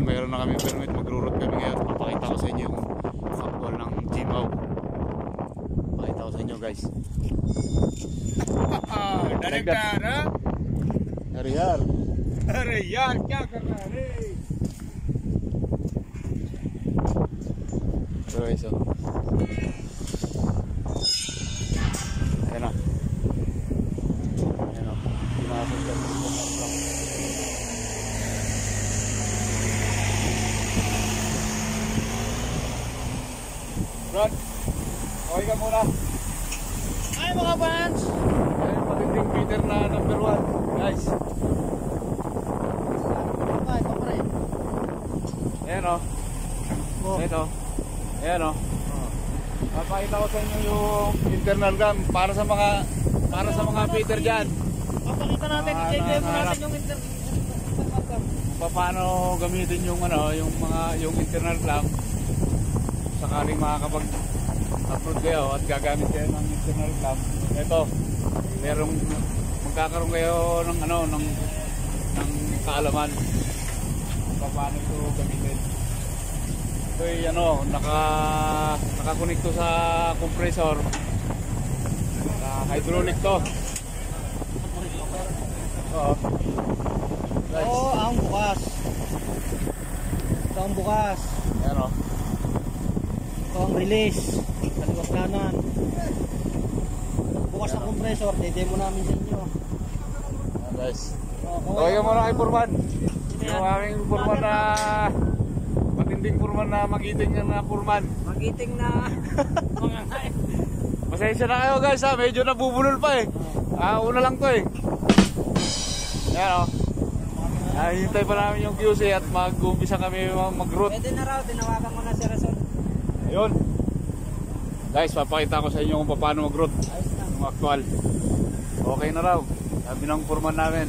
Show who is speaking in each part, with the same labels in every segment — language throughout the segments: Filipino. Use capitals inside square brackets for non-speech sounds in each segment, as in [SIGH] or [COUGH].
Speaker 1: Ayun, mayroon na kami permit. Magro-root kami ngayon. Papakita ko sa inyo yung actual ng Gmaw. Pakita ko sa inyo guys.
Speaker 2: Director
Speaker 1: Hari har.
Speaker 2: अरे यार क्या कर रहा है रे
Speaker 1: Ito guys, o.
Speaker 3: Oh.
Speaker 1: Ito. Ayan o. Papakita ko sa inyo yung internal cam para sa mga para sa mga Peter dyan.
Speaker 3: Papakita natin,
Speaker 1: Ah,
Speaker 3: i-check
Speaker 1: nahanap.
Speaker 3: natin yung inter...
Speaker 1: Kung paano gamitin yung ano, yung mga yung internal clamp sakaling makakapag upload kayo at gagamit kayo ng internal clamp. Ito, merong magkakaroon kayo ng ano ng ng kaalaman paano ito gamitin. Ito ay ano, naka nakakonekto sa compressor. Sa hydraulic to. Oo. Guys.
Speaker 3: Oo, oh, ang bukas. Ito ang bukas.
Speaker 1: Ayan o.
Speaker 3: Ito ang release. Kaliwat kanan. Bukas na compressor, dede mo namin sa inyo.
Speaker 1: Ayan guys.
Speaker 3: Oh, kung
Speaker 1: Okay mo na kay Purman. Yung
Speaker 3: yan?
Speaker 1: aming Purman na matinding Purman na magiting na Purman.
Speaker 3: Magiting na [LAUGHS] ngayon.
Speaker 1: Pasensya na kayo guys ha, medyo nabubulol pa eh. Ah, una lang to eh. Yan o. Ah, hintay pa namin yung QC at mag-umpisa kami mag-root.
Speaker 3: Pwede na raw, tinawagan mo na si Rason.
Speaker 1: Ayun. Guys, papakita ko sa inyo kung paano mag-root.
Speaker 3: Ayos na.
Speaker 1: Yung actual. Okay na raw. Sabi ng Purman namin.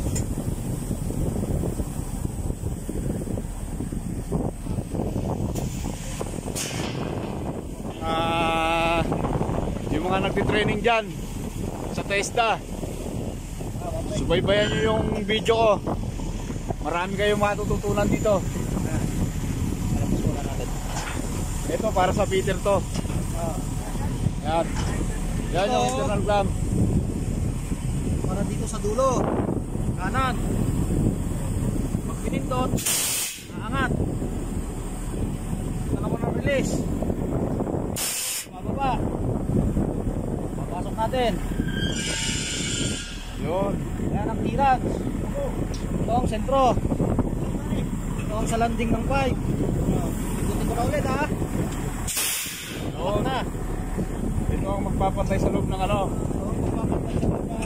Speaker 1: Ah, yung mga nagtitraining dyan sa TESDA, subaybayan nyo yung video ko. Marami kayong matututunan dito. Ito para sa Peter to. Yan. Yan yung internal clamp.
Speaker 3: Para dito sa dulo. Kanan. Pag pinindot, aangat. Saka mo ng release. Natin.
Speaker 1: Yun.
Speaker 3: Yan ang clearance. Ito ang sentro. Ito ang sa landing ng pipe. Ikutin ko na ulit ha. Tawag na.
Speaker 1: Ito ang magpapantay sa loob ng ano.
Speaker 3: Ito ang papapay sa loob ng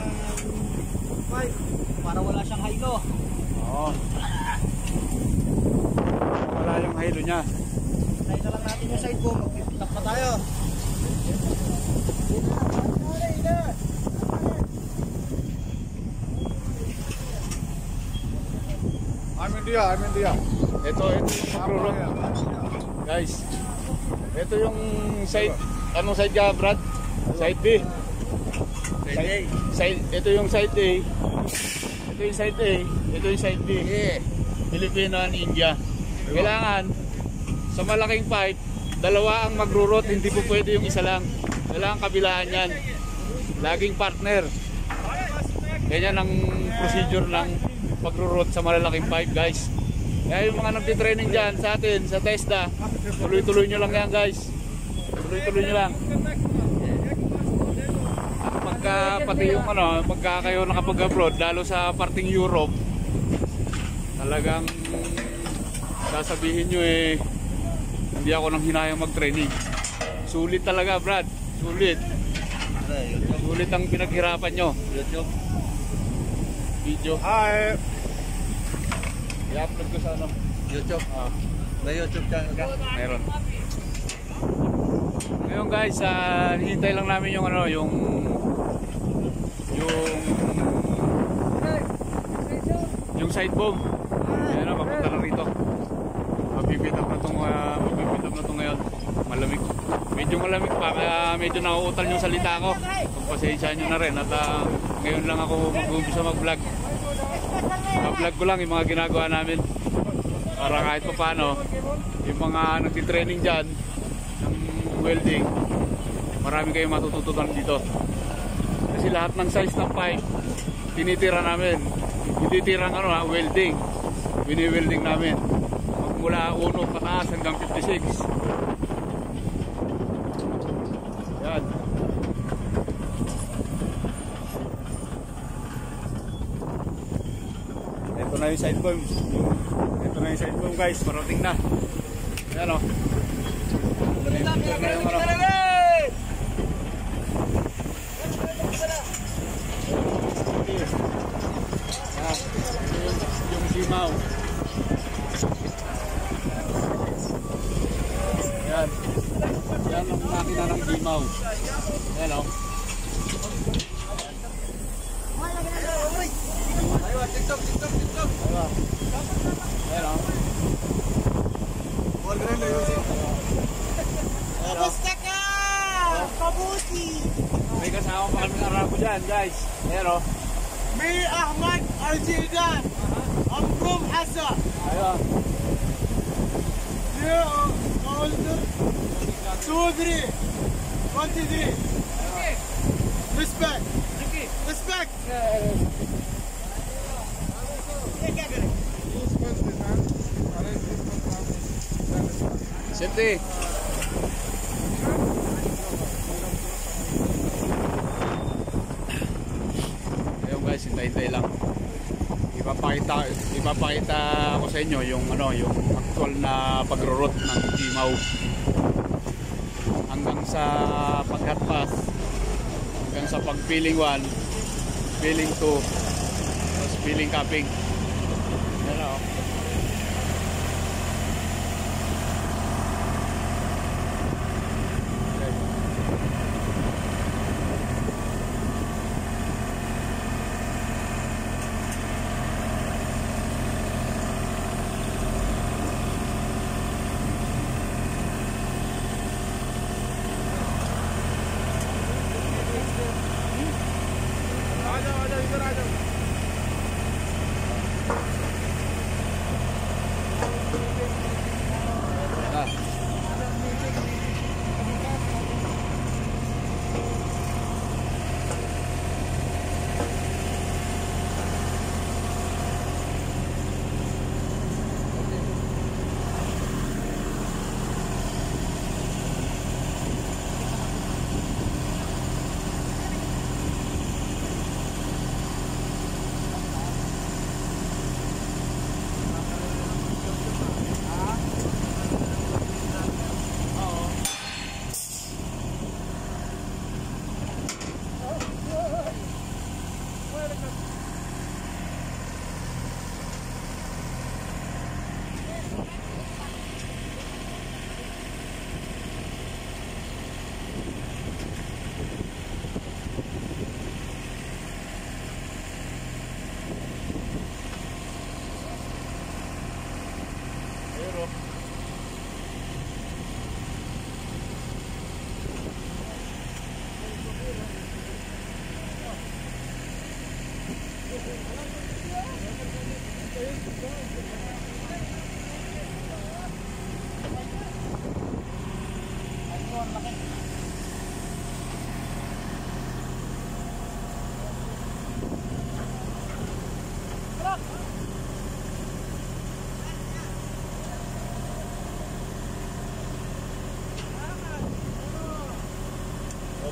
Speaker 3: pipe. Para wala siyang hilo.
Speaker 1: Oo. Wala yung hilo niya.
Speaker 3: Na lang natin yung side boom. Mag-tap pa tayo.
Speaker 1: Amin dia, amin dia. Ito, ito yung magrurot. Guys, ito yung side, anong side ka, Brad? Side B. Side, side, ito yung side A. Ito yung side A. Ito yung side B. Pilipino and India. Kailangan, sa malaking pipe, dalawa ang magrurot, hindi po pwede yung isa lang. Kailangan kabilaan yan. Laging partner. Ganyan ang procedure ng pagrurot sa malalaking pipe guys. Kaya yung mga nagtitraining dyan sa atin, sa TESDA, tuloy-tuloy nyo lang yan guys. Tuloy-tuloy nyo lang. At pagka pati yung ano, pagka kayo nakapag-abroad, lalo sa parting Europe, talagang sasabihin nyo eh, hindi ako nang hinayang mag-training. Sulit talaga Brad, sulit. Sulit ang pinaghirapan nyo.
Speaker 3: YouTube.
Speaker 1: Video.
Speaker 2: Hi
Speaker 1: I-upload ko sa ano.
Speaker 3: YouTube.
Speaker 1: Ah,
Speaker 3: May YouTube channel ka?
Speaker 1: meron. Ngayon guys, uh, hintay lang namin yung ano, yung yung Yung side bomb. Ayan na, papunta na rito. Mapipit up na itong uh, mapipit up na ito ngayon. Malamig. Medyo malamig pa kaya medyo nauutal yung salita ko. Kung pasensya nyo na rin at ah, ngayon lang ako mag-umpisa mag-vlog. Mag-vlog ko lang yung mga ginagawa namin. Para kahit pa paano, yung mga nagtitraining dyan ng welding, marami kayong matututunan dito. Kasi lahat ng size ng pipe, tinitira namin. Hindi ano ha, welding. Bini-welding namin. Mula 1 pataas hanggang 56. Yan. Ito na yung side bomb. Ito na yung side bomb guys. Parating na. Yan o. Ito na yung ano. Yung, simaw. Yan. Yan ang makina ng gimaw. Yan o. Yan o.
Speaker 4: Basta ka! Kabuti!
Speaker 1: May kasama pa kami arabo dyan guys. Yan o.
Speaker 4: Me Ahmad Al-Jidan! I'm from Hassa!
Speaker 1: Ayun.
Speaker 4: Yeah, older. Two, three. One, two, three. Respect. Respect.
Speaker 1: Safety. Ayun guys, hintay-hintay lang. Ipapakita, ipapakita ko sa inyo yung ano, yung actual na pagro-root ng Gmaw. Hanggang sa paghatpas, hanggang sa pag-feeling 1, feeling 2, tapos feeling cupping.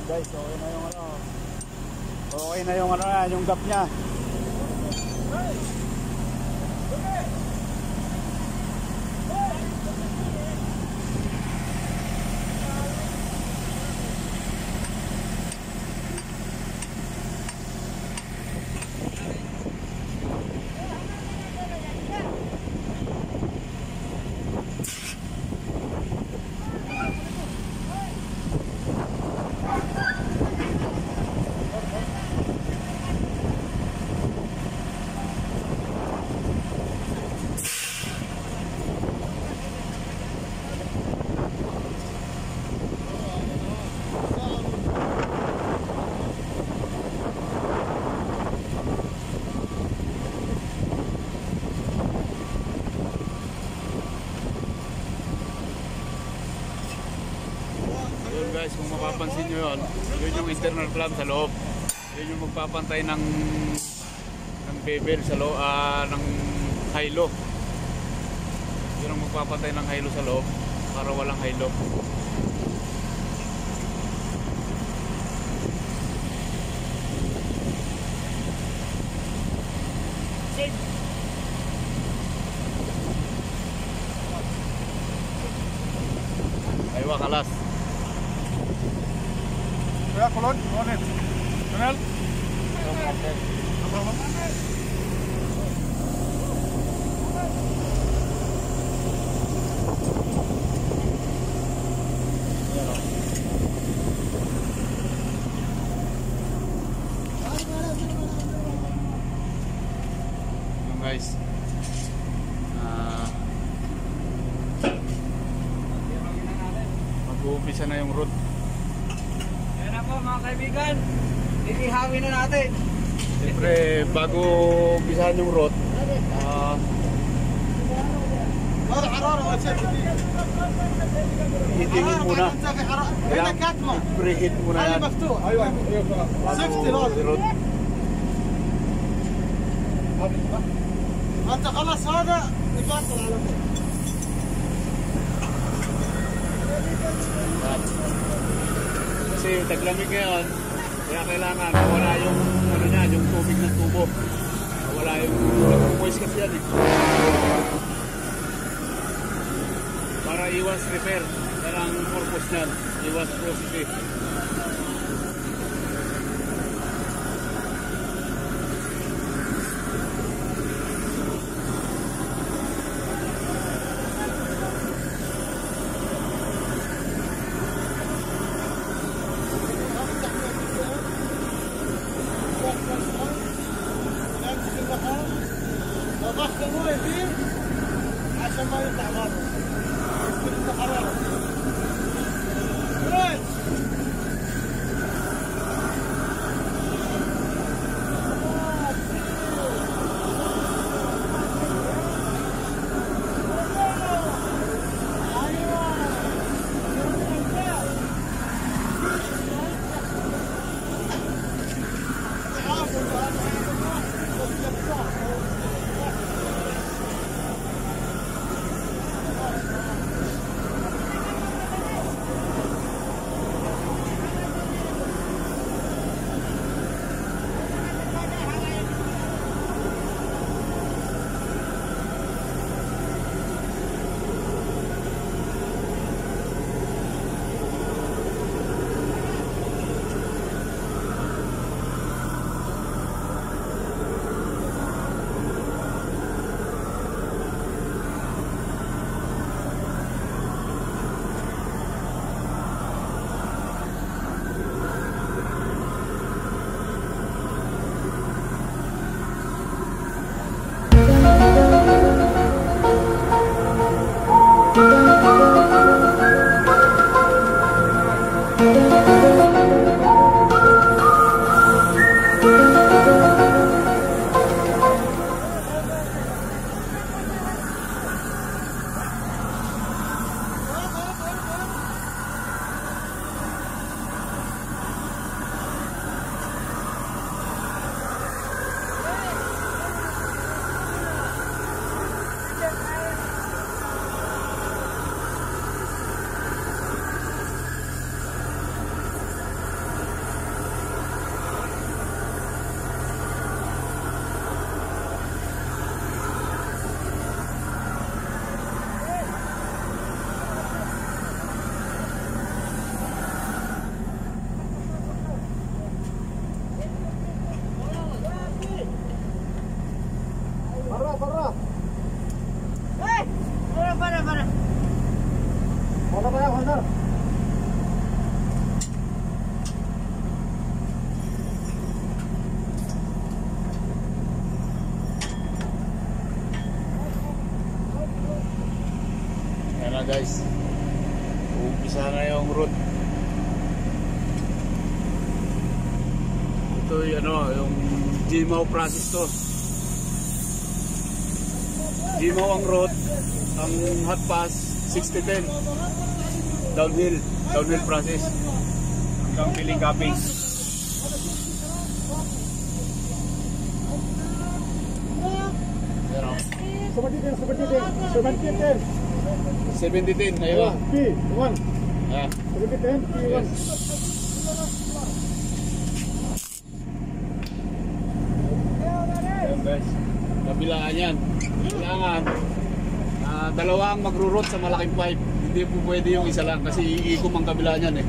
Speaker 1: Guys, okay na yung ano. Okay na yung ano yan, yung gap niya. Mapapansin nyo yun, yun yung internal clamp sa loob. Yun yung magpapantay ng ng bevel sa loob, ah, ng hilo. Yun ang magpapantay ng hilo sa loob para walang hilo. umpisa na yung road.
Speaker 3: Yan na po mga kaibigan, inihawin na natin.
Speaker 1: Siyempre, bago umpisahan yung
Speaker 4: road, uh,
Speaker 1: hitingin muna. Kailangan preheat muna yan.
Speaker 4: Safety
Speaker 1: road.
Speaker 4: انت خلص هذا نقاتل على
Speaker 1: Kasi taglamig ngayon, kaya kailangan wala yung ano niya, yung tubig ng tubo. Wala yung nag-moist kasi yan eh. Para iwas repair. Yan ang purpose niyan. Iwas porosity. Guys. Uumpisa na yung route. Ito yung ano, yung Gmaw process to. Gmaw ang route, ang hot pass 6010 downhill. downwheel process hanggang filling capping. Yan o.
Speaker 2: Seperti itu, seperti itu. Seperti itu.
Speaker 1: 70-10, ayun.
Speaker 2: P, one.
Speaker 1: Ayan.
Speaker 2: Seperti itu, P, one.
Speaker 1: Ayun guys. Kabilaan yan. Kailangan ah, dalawang magro-root sa malaking pipe. Hindi po pwede yung isa lang kasi iikom ang kabila niyan eh.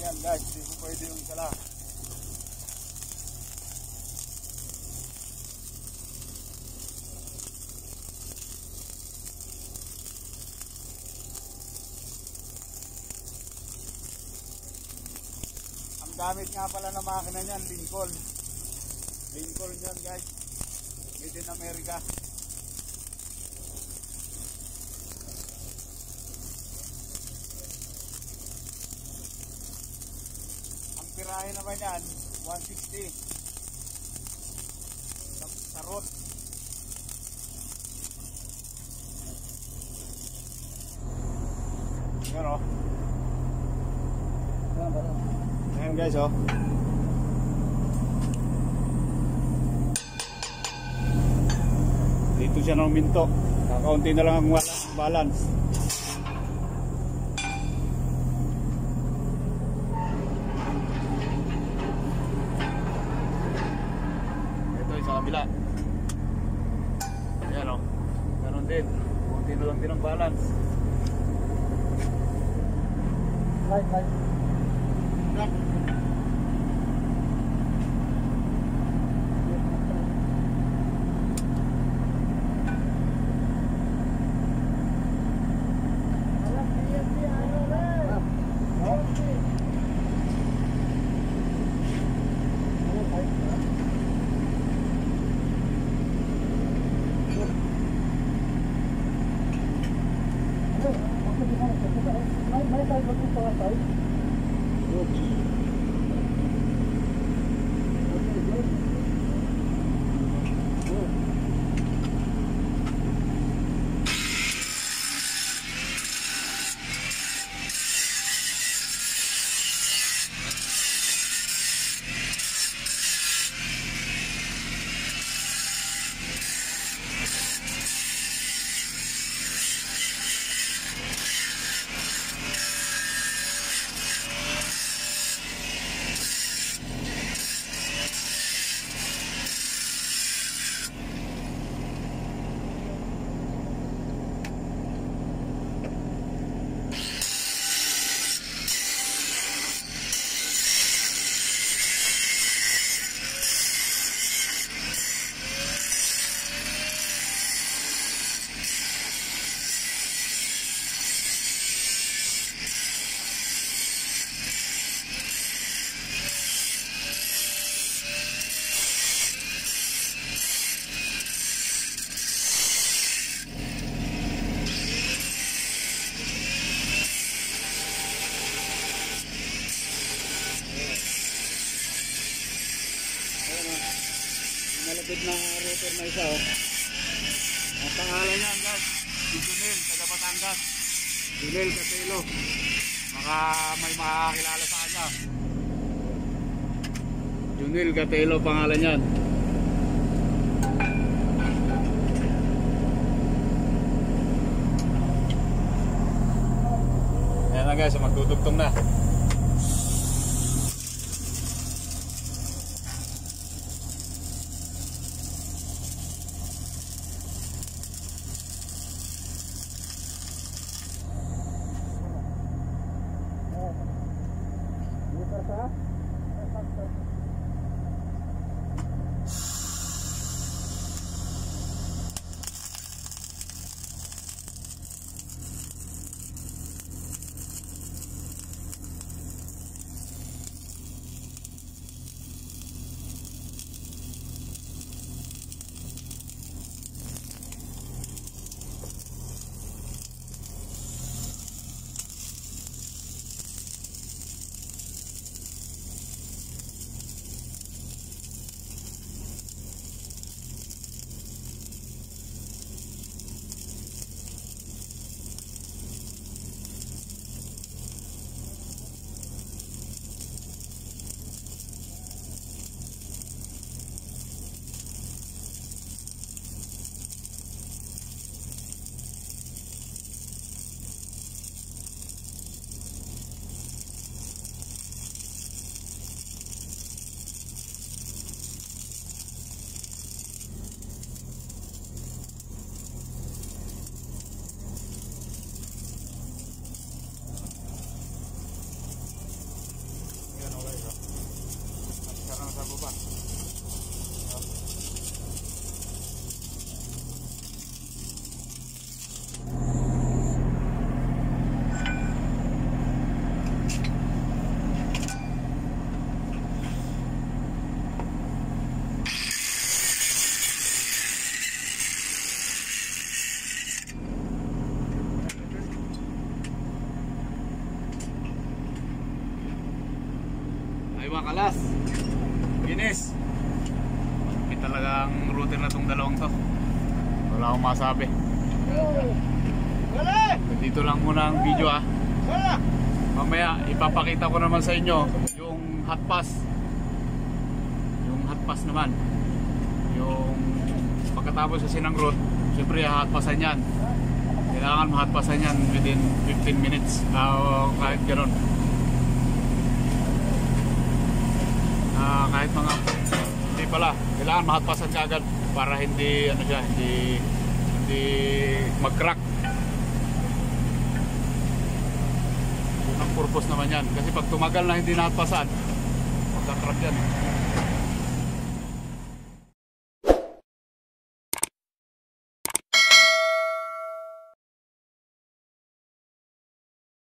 Speaker 1: Yan guys, hindi po pwede yung isa lang. Ang gamit nga pala ng makina niyan, Lincoln. Lincoln yan guys. Made in America. Ang pirahe naman yan, 160. Sa, sa road. Yan o. Ayan guys oh. Dito siya ng minto. Kakaunti na lang ang balance. balance. Right, right. vontade com o falar, tá? Junel Catelo pangalan niyan. Ayan na guys, magdudugtong na. Ay wakalas. Ginis. May talagang router na tong dalawang to. Wala akong masabi. Dito lang muna ang video ah. Mamaya ipapakita ko naman sa inyo yung hot pass. Yung hot pass naman. Yung pagkatapos sa sinang road, syempre hot passan yan. Kailangan hot passan yan within 15 minutes. Uh, kahit ganun. Ah, kahit mga hindi pala, kailangan mahatpasan ka agad para hindi ano siya, hindi hindi mag-crack. Yun ang purpose naman yan. Kasi pag tumagal na hindi nahatpasan, magka-crack yan. eh.